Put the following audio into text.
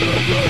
Yeah.